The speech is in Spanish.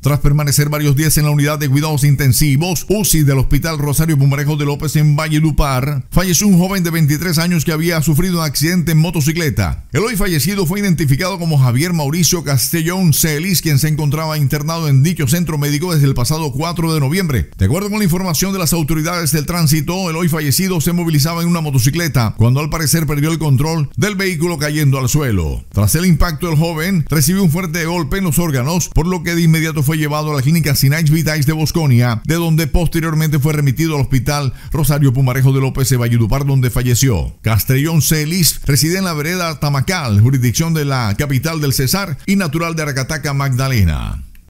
Tras permanecer varios días en la unidad de cuidados intensivos, UCI del Hospital Rosario Pumarejo de López en Valledupar, falleció un joven de 23 años que había sufrido un accidente en motocicleta. El hoy fallecido fue identificado como Javier Mauricio Castellón Celis, quien se encontraba internado en dicho centro médico desde el pasado 4 de noviembre. De acuerdo con la información de las autoridades del tránsito, el hoy fallecido se movilizaba en una motocicleta cuando al parecer perdió el control del vehículo cayendo al suelo. Tras el impacto, el joven recibió un fuerte golpe en los órganos, por lo que de inmediato fue llevado a la clínica Sinach Vitais de Bosconia, de donde posteriormente fue remitido al hospital Rosario Pumarejo de López de Valledupar, donde falleció. Castellón Celis reside en la vereda Tamacal, jurisdicción de la capital del Cesar y natural de Aracataca, Magdalena.